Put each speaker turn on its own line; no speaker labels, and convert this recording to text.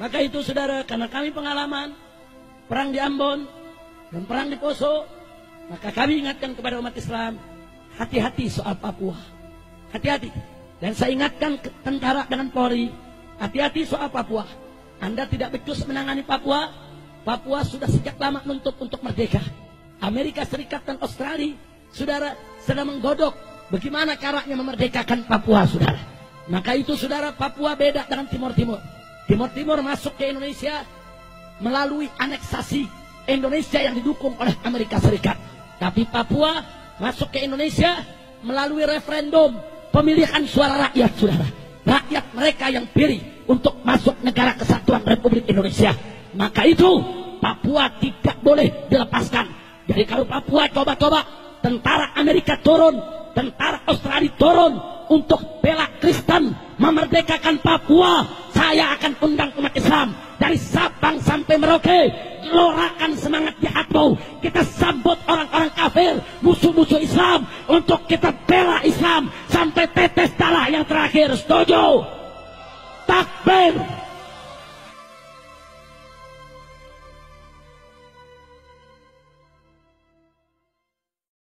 Maka itu saudara, karena kami pengalaman perang di Ambon dan perang di Poso, maka kami ingatkan kepada umat Islam, hati-hati soal Papua. Hati-hati. Dan saya ingatkan tentara dengan Polri, hati-hati soal Papua. Anda tidak becus menangani Papua, Papua sudah sejak lama nuntut untuk merdeka. Amerika Serikat dan Australia, saudara, sedang menggodok bagaimana caranya memerdekakan Papua, saudara. Maka itu, saudara, Papua beda dengan Timur Timur. Timur Timur masuk ke Indonesia melalui aneksasi Indonesia yang didukung oleh Amerika Serikat. Tapi Papua masuk ke Indonesia melalui referendum pemilihan suara rakyat, saudara. Rakyat mereka yang pilih untuk masuk negara kesatuan Republik Indonesia. Maka itu Papua tidak boleh dilepaskan. Jadi kalau Papua coba-coba tentara Amerika turun, tentara Australia turun untuk bela Kristen memerdekakan Papua, saya akan undang umat Islam dari Sabang sampai Merauke. Gelorakan semangat jihadmu. Kita sambut orang-orang kafir musuh-musuh Islam untuk kita bela Islam sampai tetes darah yang terakhir. Setuju? Takbir